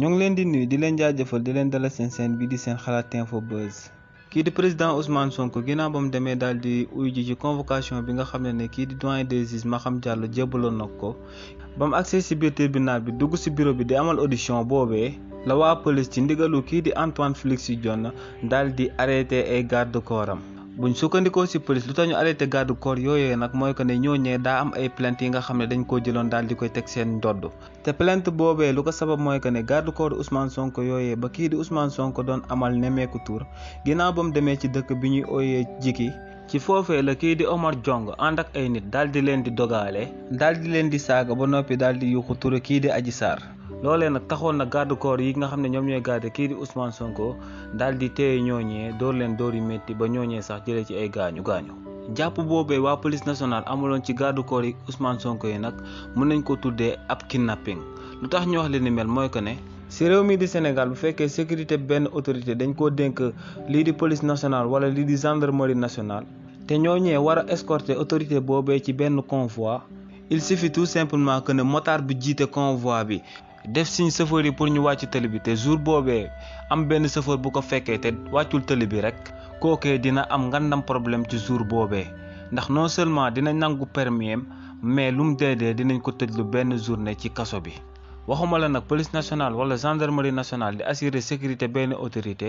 ñoo ngi leen di nuyu di leen jaajëfal di leen dalal seen seen bi di seen xalaat info buzz. kii di président Ousmane Sonko ginnaaw ba mu demee daal di uyu ji ci convocation bi nga xam ne ne kii di doyen des juges Maham Diallo jébbaloon na ko ba mu agsee si biir tribunal bi dugg si bureau bi di amal audition boobee la waa police ci ndigalu kii di Antoine Félix Diome daal di arrêté ay garde corps am buñ sukkandikoo si police lu tax ñu arrêté garde corps yooyee nag mooy que ne ñooñee daa am ay plainte yi nga xam ne dañ koo jëloon daal di koy teg seen ndodd te plainte boobee lu ko sabab mooy que ne garde corps Ousmane Sonko yooyee ba kii di Ousmane Sonko doon amal nemmeeku tour ginnaaw ba mu demee ci dëkk bi ñuy ooyee Jiki ci foofee la kii di Omar Jong ànd ak ay nit daal di leen di dogaale daal di leen di saaga ba noppi daal di yuuxu turu kii di Adji Sarr loolee nag taxoon na garde corps yi nga xam ne ñoom ñooy garde kii di Ousmane Sonko daal di téye ñooñee dóor leen dóor yu métti ba ñooñee sax jëlee ci ay gaañu gaañu. jàpp boobee waa police nationale amuloon ci garde corps yi Ousmane Sonko yi nag mën nañ ko tuddee ab kidnapping lu tax ñu wax li ni mel mooy que ne. si réew mii di Sénégal bu fekkee sécurité benn autorité dañ koo dénk lii di police nationale wala lii di gendarmerie nationale te ñoo ñëwee war a escorter autorité boobee ci benn convoi il suffit tout simplement que ne motard bi jiite convoi bi def siñ chauffeur yi pour ñu wàcc tëli bi te jour boobee am benn chauffeur bu ko fekkee te wàccul tëli bi rek kookee dina am ngandam problème ci jour boobee ndax non seulement dina nangu permis mais lu mu dee dee dinañ ko tëj lu benn journée ci kaso bi waxuma la nag police nationale wala gendarmerie nationale di assurer sécurité benn autorité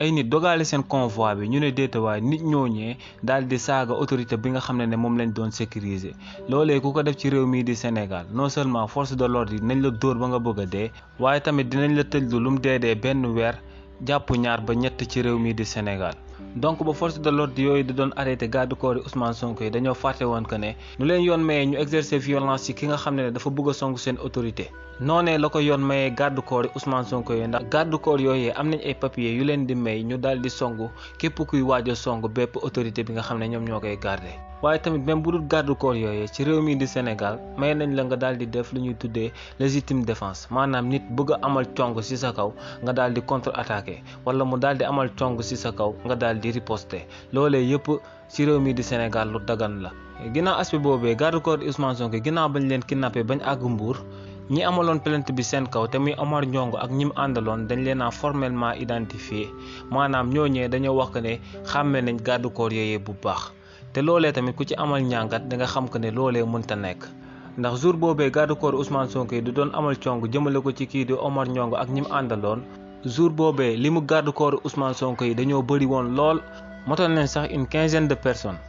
ay nit dogaale seen convoi bi ñu ne déetawaay nit ñooñee daal di saaga autorité bi nga xam ne ne moom lañ doon sécuriser loolee ku ko def ci réew mii di Sénégal non seulement force de l'ordre yi dinañ la dóor ba nga bëgg a dee waaye tamit dinañ la tëjlu lu mu dee dee benn weer jàpp ñaar ba ñett ci réew mii di Sénégal donc ba force de l'ordre yooyu di doon arrêté garde corps yi Ousmane Sonko yi dañoo fàtte woon que ne nu leen yoon mayee ñu exercer violence ci ki nga xam ne ne dafa bëgg a song seen autorité noonee la ko yoon mayee garde corps yi Ousmane Sonko yooyu ndax garde corps yooyu am nañ ay papiers yu leen di may ñu daal di song képp kuy waaj a song bépp autorité bi nga xam ne ñoom ñoo koy garder. waaye tamit même bu dul garde corps yooyu ci réew mii di Sénégal may nañ la nga daal di def lu ñuy tuddee légitime défense maanaam nit bëgg a amal cong ci sa kaw nga daal di contre attaquer wala mu daal di amal cong ci sa kaw nga daal di riposter loolee yëpp. ci réew mi di Sénégal lu dagan la ginnaaw aspect boobee garde corps Ousmane Sonko ginnaaw bañ leen kidnappé bañ àgg Mbour ñi amaloon plainte bi seen kaw te muy Omar Ndiongo ak ñi mu àndaloon dañ leen a formellement identifié maanaam ñooñee dañoo wax ne xàmmee nañ garde corps yooyee bu baax te loolee tamit ku ci amal njàngat da nga xam que ne loolee mënta nekk. ndax jour boobee garde corps Ousmane Sonko yi du doon amal cong jëmale ko ci kii di Omar Ndiongo ak ñi mu àndaloon jour boobee li mu garde corps Ousmane Sonko yi dañoo bëri woon lool motoon nañ sax une quinzaine de personnes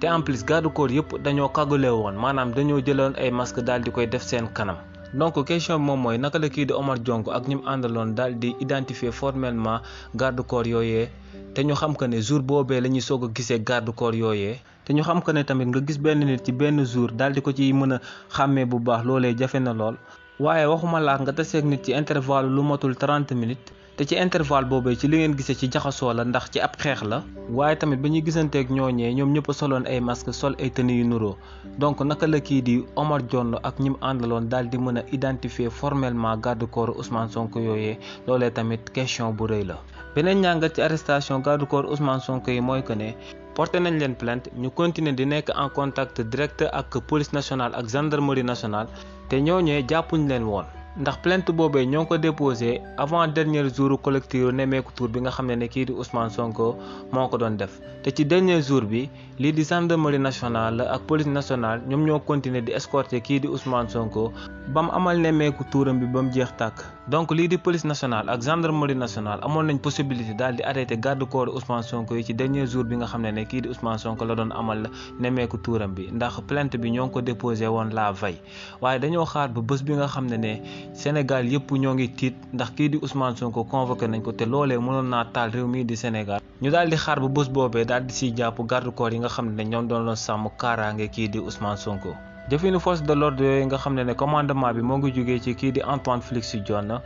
te en plus garde corps yëpp dañoo kagule woon maanaam dañoo jëloon ay masque daal di koy def seen kanam. donc question moom mooy naka la kii di Omar Diongue ak ñi mu àndaloon daal di identifier formellement garde corps yooyee te ñu xam que ne jour boobee la ñuy soog a gisee garde corps yooyee. te ñu xam ko ne tamit nga gis benn nit ci benn jour daal di ko ci mën a xàmmee bu baax loolee jafe na lool waaye waxuma laa nga taseeg nit ci intervalle lu matul 30 minutes te ci intervalle boobee ci li ngeen gisee ci jaxasoo la ndax ci ab xeex la waaye tamit ba ñuy gisanteeg ñooñee ñoom ñëpp a soloon ay masque sol ay tenues yu nuroo donc naka la kii di Omar Dione ak ñi mu àndaloon daal di mën a identifier formellement garde corps Ousmane Sonko yooyee loolee tamit question bu rëy la beneen ñàngat ci arrestation garde corps Ousmane Sonko yi mooy que ne porté nañ leen plainte ñu continuer di nekk en contact direct ak police nationale ak gendarmerie nationale te ñooñee jàppuñ leen woon ndax plainte boobee ñoo ngi ko déposé avant dernier jour collectif nemmeeku tour bi nga xam ne ne kii di Ousmane Sonko moo ko doon def te ci dernier jour bi lii di gendarmerie nationale ak police nationale ñoom ñoo continuer di escorter kii di Ousmane Sonko ba mu amal nemmeeku tuuram bi ba mu jeex tàkk. donc lii di police nationale ak gendarmerie nationale amoon nañ possibilité daal di arrêté garde corps Ousmane Sonko yi ci dernier jour bi nga xam ne ne kii di Ousmane Sonko la doon amal la nemmeeku tuuram bi ndax plainte bi ñoo ngi ko déposé woon la veille waaye dañoo xaar ba bés bi nga xam ne ne Sénégal yëpp ñoo ngi tiit ndax kii di Ousmane Sonko convoqué nañ ko te loolee mënoon naa taal réew mii di Sénégal. ñu daal di xaar bu bés boobee daal di siy jàpp garde corps yi nga xam ne ñoom doon doon sàmm kaaraange kii di Ousmane Sonko. jëfinu force de l'ordre yooyu nga xam ne ne commandement bi moo ngi jógee ci kii di Antoine Félix Diome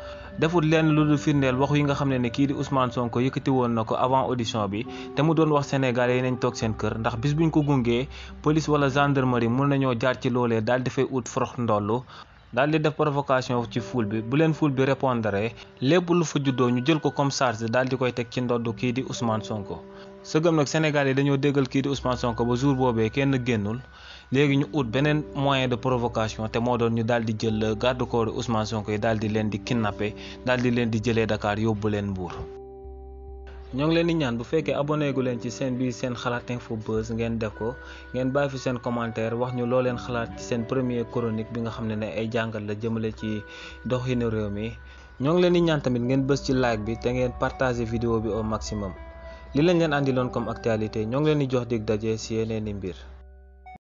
deful lenn lu dul firndeel wax yi nga xam ne ne kii di Ousmane Sonko yëkkati woon na ko avant audition bi te mu doon wax sénégalais yi nañ toog seen kër ndax bis buñ ko gungee police wala gendarmerie mun nañoo jaar ci loolee daal dafay ut forox ndollu daal di def provocation ci foule bi bu leen foule bi répondre lépp lu fa juddoo ñu jël ko comme charge daal di koy teg ci ndodd kii di Ousmane Sonko. sëgëm nag Sénégal yi dañoo déggal kii di Ousmane Sonko ba jour boobee kenn génnul léegi ñu ut beneen moyen de provocation te moo doon ñu daal di jël garde corps Ousmane Sonko yi daal di leen di kidnappé daal di leen di jëlee Dakar yóbbu leen Mbour. ñoo ngi leen di ñaan bu fekkee abonné gu leen ci seen biir seen xalaat info buzz ngeen def ko ngeen bàyyi fi seen commentaire wax ñu loo leen xalaat ci seen premier chronique bi nga xam ne ne ay jàngat la jëmale ci doxinu réew mi ñoo ngi leen di ñaan tamit ngeen bës ci like bi te ngeen partager vidéo bi au maximum li lañ leen àndiloon comme actualité ñoo ngi leen di jox dig daje si yeneen i mbir.